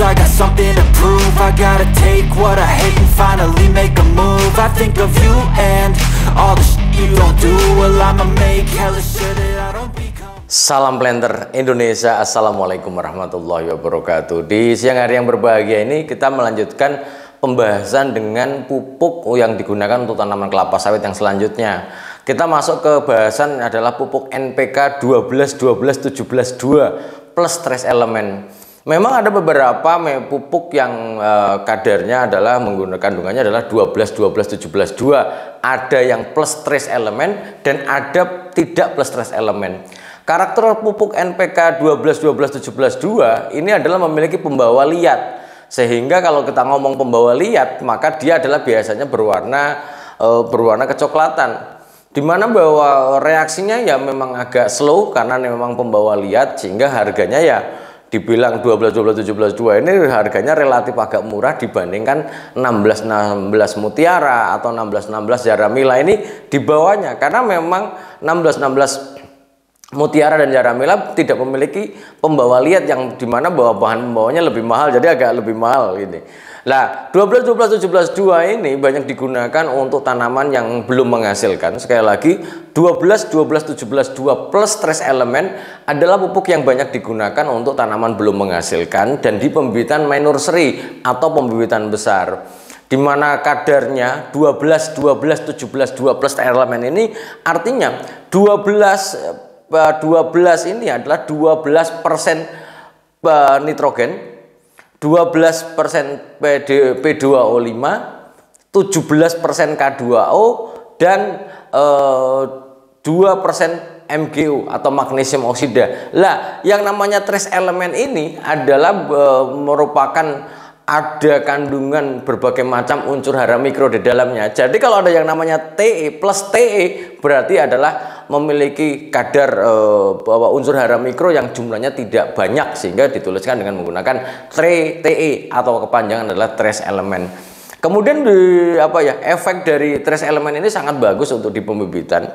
Cause I got something to prove. I gotta take what I hate and finally make a move. I think of you and all the shit you don't do. Well I'ma make hella sure that I don't Salam Blender Indonesia. Assalamualaikum warahmatullahi wabarakatuh. Di siang hari yang berbahagia ini kita melanjutkan pembahasan dengan pupuk yang digunakan untuk tanaman kelapa sawit yang selanjutnya. Kita masuk ke bahasan adalah pupuk NPK 12 12 17 2 plus trace elemen Memang ada beberapa pupuk yang uh, kadarnya adalah menggunakan kandungannya adalah 12 12 17 2. Ada yang plus trace elemen dan ada tidak plus trace elemen. Karakter pupuk NPK 12 12 17 2 ini adalah memiliki pembawa liat. Sehingga kalau kita ngomong pembawa liat, maka dia adalah biasanya berwarna uh, berwarna kecoklatan di mana bahwa reaksinya ya memang agak slow karena memang pembawa liat sehingga harganya ya dibilang 12 12 17 2 ini harganya relatif agak murah dibandingkan 16 16 Mutiara atau 16 16 Jaramila ini di bawahnya. Karena memang 16 16 Mutiara dan Jaramila tidak memiliki pembawa liat yang di mana bawa bahan pembawanya lebih mahal jadi agak lebih mahal ini. Nah, 12 12 17 2 ini banyak digunakan untuk tanaman yang belum menghasilkan. Sekali lagi, 12 12 17 2 plus stress elemen adalah pupuk yang banyak digunakan untuk tanaman belum menghasilkan dan di pembibitan minor seri atau pembibitan besar di mana kadarnya 12 12 17 2 plus elemen ini artinya 12 12 eh, ini adalah 12% eh, nitrogen 12% PD, P2O5, 17% K2O dan eh, 2% MgO atau magnesium oksida. Lah, yang namanya trace elemen ini adalah e, merupakan ada kandungan berbagai macam unsur hara mikro di dalamnya. Jadi kalau ada yang namanya Te plus Te berarti adalah memiliki kadar e, bahwa unsur hara mikro yang jumlahnya tidak banyak sehingga dituliskan dengan menggunakan Te atau kepanjangan adalah trace element. Kemudian di apa ya efek dari trace element ini sangat bagus untuk di pembibitan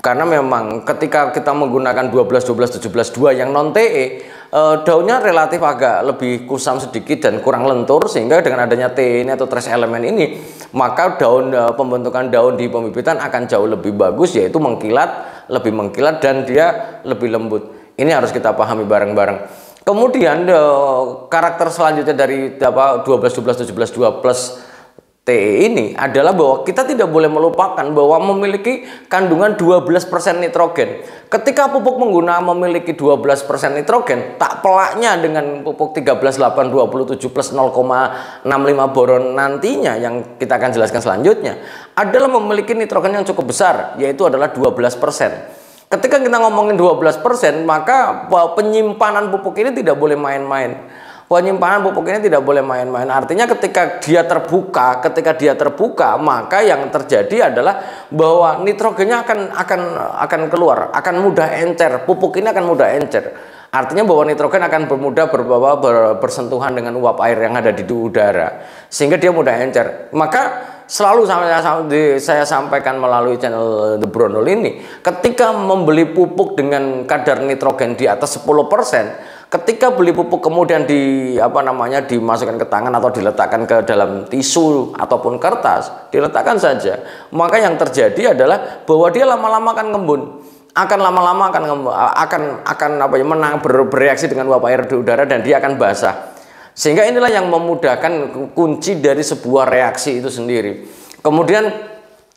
karena memang ketika kita menggunakan 12 12 17 2 yang non TE eh, daunnya relatif agak lebih kusam sedikit dan kurang lentur sehingga dengan adanya TE ini atau trace elemen ini maka daun eh, pembentukan daun di pembibitan akan jauh lebih bagus yaitu mengkilat lebih mengkilat dan dia lebih lembut. Ini harus kita pahami bareng-bareng. Kemudian eh, karakter selanjutnya dari apa 12 12 17 2 plus TE ini adalah bahwa kita tidak boleh melupakan bahwa memiliki kandungan 12% nitrogen. Ketika pupuk menggunakan memiliki 12% nitrogen, tak pelaknya dengan pupuk 13827 plus 0,65 boron nantinya yang kita akan jelaskan selanjutnya adalah memiliki nitrogen yang cukup besar, yaitu adalah 12%. Ketika kita ngomongin 12%, maka penyimpanan pupuk ini tidak boleh main-main penyimpanan pupuk ini tidak boleh main-main. Artinya ketika dia terbuka, ketika dia terbuka, maka yang terjadi adalah bahwa nitrogennya akan akan akan keluar, akan mudah encer. Pupuk ini akan mudah encer. Artinya bahwa nitrogen akan bermudah berbawa ber, bersentuhan dengan uap air yang ada di udara sehingga dia mudah encer. Maka selalu saya, saya sampaikan melalui channel The Brondol ini, ketika membeli pupuk dengan kadar nitrogen di atas 10%, ketika beli pupuk kemudian di apa namanya dimasukkan ke tangan atau diletakkan ke dalam tisu ataupun kertas diletakkan saja. Maka yang terjadi adalah bahwa dia lama-lama akan ngembun. Akan lama-lama akan akan akan apa ya menang ber, bereaksi dengan uap air di udara dan dia akan basah. Sehingga inilah yang memudahkan kunci dari sebuah reaksi itu sendiri. Kemudian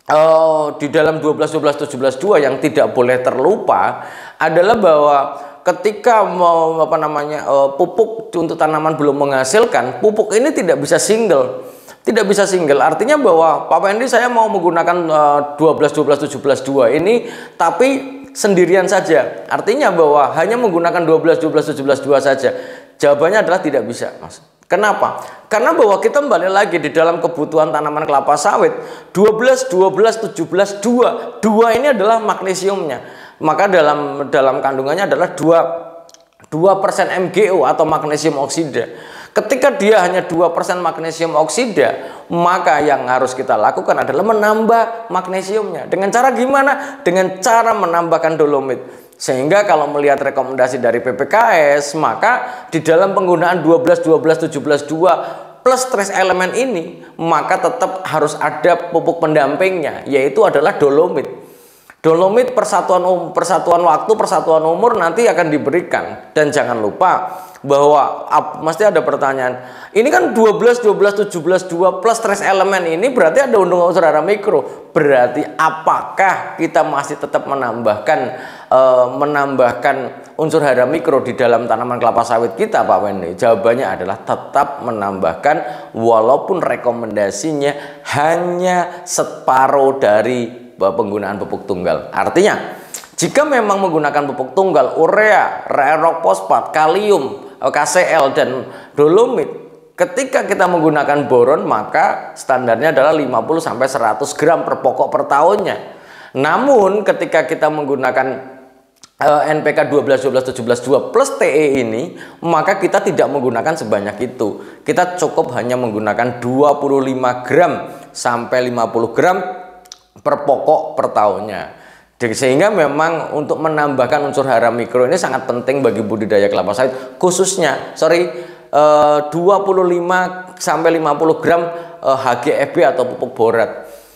uh, di dalam 12 12 17 2 yang tidak boleh terlupa adalah bahwa ketika mau apa namanya uh, pupuk untuk tanaman belum menghasilkan, pupuk ini tidak bisa single. Tidak bisa single. Artinya bahwa Pak Wendy saya mau menggunakan uh, 12 12 17 2 ini tapi sendirian saja. Artinya bahwa hanya menggunakan 12 12 17 2 saja. Jawabannya adalah tidak bisa, Mas. Kenapa? Karena bahwa kita kembali lagi di dalam kebutuhan tanaman kelapa sawit 12 12 17 2. 2 ini adalah magnesiumnya maka dalam dalam kandungannya adalah 2 2% MgO atau magnesium oksida. Ketika dia hanya 2% magnesium oksida, maka yang harus kita lakukan adalah menambah magnesiumnya. Dengan cara gimana? Dengan cara menambahkan dolomit. Sehingga kalau melihat rekomendasi dari PPKS, maka di dalam penggunaan 12 12 17 2 plus trace elemen ini, maka tetap harus ada pupuk pendampingnya, yaitu adalah dolomit. Dolomit persatuan um, persatuan waktu, persatuan umur nanti akan diberikan dan jangan lupa bahwa ap, mesti ada pertanyaan. Ini kan 12 12 17 2 plus trace elemen ini berarti ada undang unsur hara mikro. Berarti apakah kita masih tetap menambahkan e, menambahkan unsur hara mikro di dalam tanaman kelapa sawit kita Pak Wendy? Jawabannya adalah tetap menambahkan walaupun rekomendasinya hanya separuh dari penggunaan pupuk tunggal. Artinya, jika memang menggunakan pupuk tunggal, urea, rock fosfat, kalium, KCl dan dolomit, ketika kita menggunakan boron maka standarnya adalah 50 sampai 100 gram per pokok per tahunnya. Namun ketika kita menggunakan NPK 12 12 17 2 plus TE ini maka kita tidak menggunakan sebanyak itu. Kita cukup hanya menggunakan 25 gram sampai 50 gram per pokok per tahunnya. Sehingga memang untuk menambahkan unsur hara mikro ini sangat penting bagi budidaya kelapa sawit khususnya sorry eh, 25 sampai 50 gram eh, HGFB atau pupuk borat.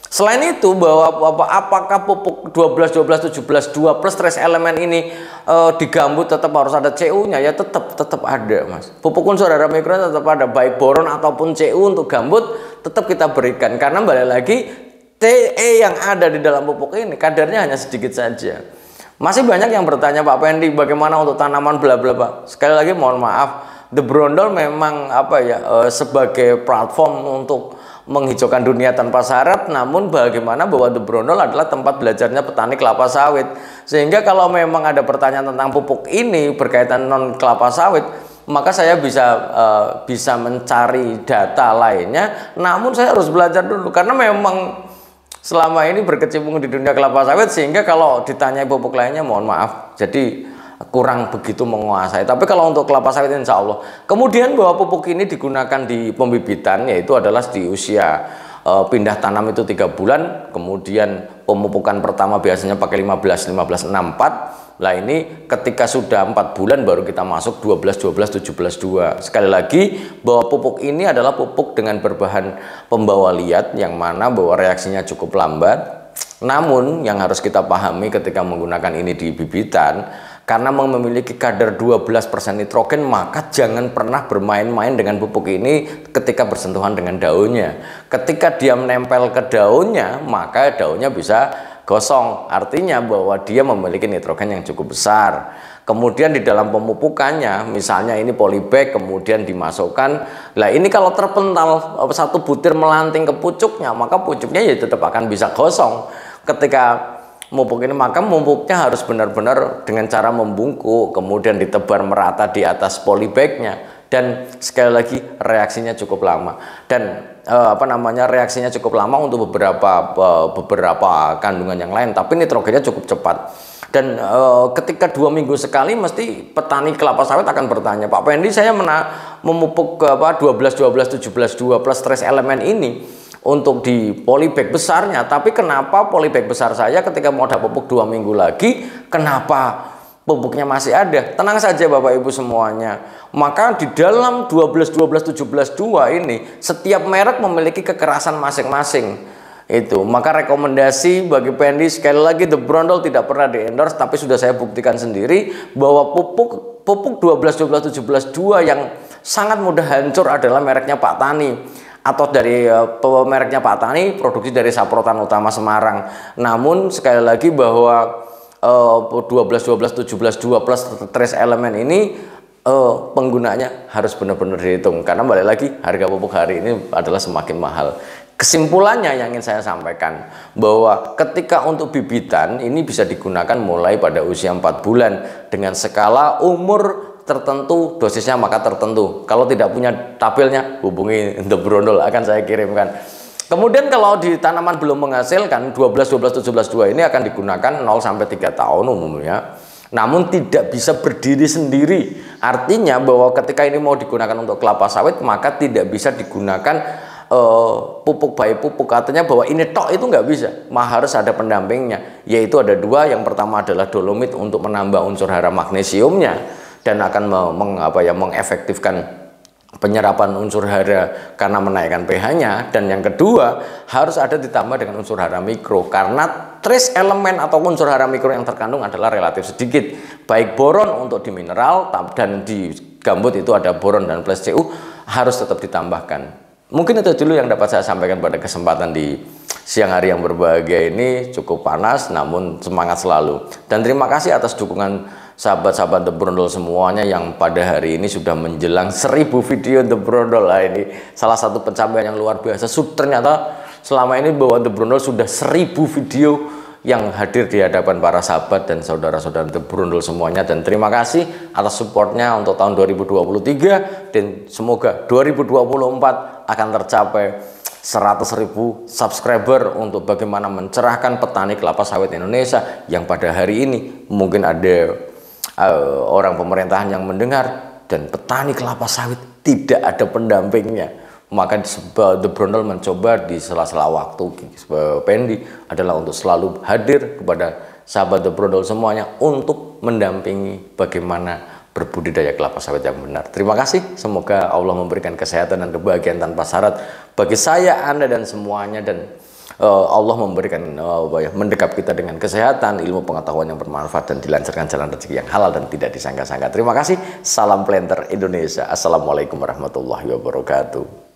Selain itu bahwa apakah pupuk 12 12 17 2 plus trace elemen ini e, di gambut tetap harus ada CU-nya ya tetap tetap ada Mas. Pupuk unsur hara mikro tetap ada baik boron ataupun CU untuk gambut tetap kita berikan karena balik lagi TE yang ada di dalam pupuk ini kadarnya hanya sedikit saja. Masih banyak yang bertanya Pak Pendi bagaimana untuk tanaman bla bla Pak. Sekali lagi mohon maaf, The Brondol memang apa ya e, sebagai platform untuk menghijaukan dunia tanpa syarat namun bagaimana bahwa The Brondol adalah tempat belajarnya petani kelapa sawit. Sehingga kalau memang ada pertanyaan tentang pupuk ini berkaitan non kelapa sawit, maka saya bisa uh, bisa mencari data lainnya namun saya harus belajar dulu karena memang selama ini berkecimpung di dunia kelapa sawit sehingga kalau ditanya pupuk lainnya mohon maaf. Jadi kurang begitu menguasai. Tapi kalau untuk kelapa sawit insya Allah. Kemudian bahwa pupuk ini digunakan di pembibitan yaitu adalah di usia e, pindah tanam itu tiga bulan. Kemudian pemupukan pertama biasanya pakai 15 15 64 Nah ini ketika sudah empat bulan baru kita masuk 12, 12, 17, 2. Sekali lagi bahwa pupuk ini adalah pupuk dengan berbahan pembawa liat yang mana bahwa reaksinya cukup lambat. Namun yang harus kita pahami ketika menggunakan ini di bibitan karena memiliki kadar 12% nitrogen maka jangan pernah bermain-main dengan pupuk ini ketika bersentuhan dengan daunnya. Ketika dia menempel ke daunnya maka daunnya bisa gosong. Artinya bahwa dia memiliki nitrogen yang cukup besar. Kemudian di dalam pemupukannya misalnya ini polybag kemudian dimasukkan. Lah ini kalau terpental satu butir melanting ke pucuknya maka pucuknya ya tetap akan bisa gosong. Ketika mupuk ini maka mupuknya harus benar-benar dengan cara membungkuk kemudian ditebar merata di atas polybagnya dan sekali lagi reaksinya cukup lama. Dan uh, apa namanya reaksinya cukup lama untuk beberapa uh, beberapa kandungan yang lain tapi nitrogennya cukup cepat. Dan uh, ketika dua minggu sekali mesti petani kelapa sawit akan bertanya Pak Pendi saya mena memupuk apa 12 12 17 2 plus stress elemen ini untuk di polybag besarnya. Tapi kenapa polybag besar saya ketika mau ada pupuk dua minggu lagi kenapa pupuknya masih ada. Tenang saja Bapak Ibu semuanya. Maka di dalam 12 12 17 2 ini setiap merek memiliki kekerasan masing-masing. Itu. Maka rekomendasi bagi Pendi sekali lagi The Brondol tidak pernah di endorse tapi sudah saya buktikan sendiri bahwa pupuk pupuk 12 12 17 2 yang sangat mudah hancur adalah mereknya Pak Tani atau dari uh, mereknya Pak Tani produksi dari Saprotan Utama Semarang. Namun sekali lagi bahwa 12 12 17 2 plus trace elemen ini uh, penggunanya harus benar-benar dihitung karena balik lagi harga pupuk hari ini adalah semakin mahal. Kesimpulannya yang ingin saya sampaikan bahwa ketika untuk bibitan ini bisa digunakan mulai pada usia 4 bulan dengan skala umur tertentu dosisnya maka tertentu. Kalau tidak punya tabelnya hubungi The Brondol akan saya kirimkan. Kemudian kalau di tanaman belum menghasilkan 12 12 17 2 ini akan digunakan 0 sampai 3 tahun umumnya. Namun tidak bisa berdiri sendiri. Artinya bahwa ketika ini mau digunakan untuk kelapa sawit maka tidak bisa digunakan uh, pupuk bayi pupuk katanya bahwa ini tok itu nggak bisa mah harus ada pendampingnya yaitu ada dua yang pertama adalah dolomit untuk menambah unsur hara magnesiumnya dan akan meng, apa ya mengefektifkan penyerapan unsur hara karena menaikkan pH-nya dan yang kedua harus ada ditambah dengan unsur hara mikro karena trace elemen atau unsur hara mikro yang terkandung adalah relatif sedikit. Baik boron untuk di mineral dan di gambut itu ada boron dan plus Cu harus tetap ditambahkan. Mungkin itu dulu yang dapat saya sampaikan pada kesempatan di siang hari yang berbahagia ini. Cukup panas namun semangat selalu. Dan terima kasih atas dukungan sahabat-sahabat The Brondol semuanya yang pada hari ini sudah menjelang seribu video The Brondol. Lah ini salah satu pencapaian yang luar biasa. Sudah ternyata selama ini bahwa The Brondol sudah seribu video yang hadir di hadapan para sahabat dan saudara-saudara The Brondol semuanya. Dan terima kasih atas supportnya untuk tahun 2023 dan semoga 2024 akan tercapai 100 ribu subscriber untuk bagaimana mencerahkan petani kelapa sawit Indonesia yang pada hari ini mungkin ada uh, orang pemerintahan yang mendengar dan petani kelapa sawit tidak ada pendampingnya maka The Brondel mencoba di sela-sela waktu Pendi adalah untuk selalu hadir kepada sahabat The Brondel semuanya untuk mendampingi bagaimana berbudidaya kelapa sawit yang benar. Terima kasih. Semoga Allah memberikan kesehatan dan kebahagiaan tanpa syarat bagi saya, Anda dan semuanya dan uh, Allah memberikan uh, mendekap kita dengan kesehatan, ilmu pengetahuan yang bermanfaat dan dilancarkan jalan rezeki yang halal dan tidak disangka-sangka. Terima kasih. Salam planter Indonesia. Assalamualaikum warahmatullahi wabarakatuh.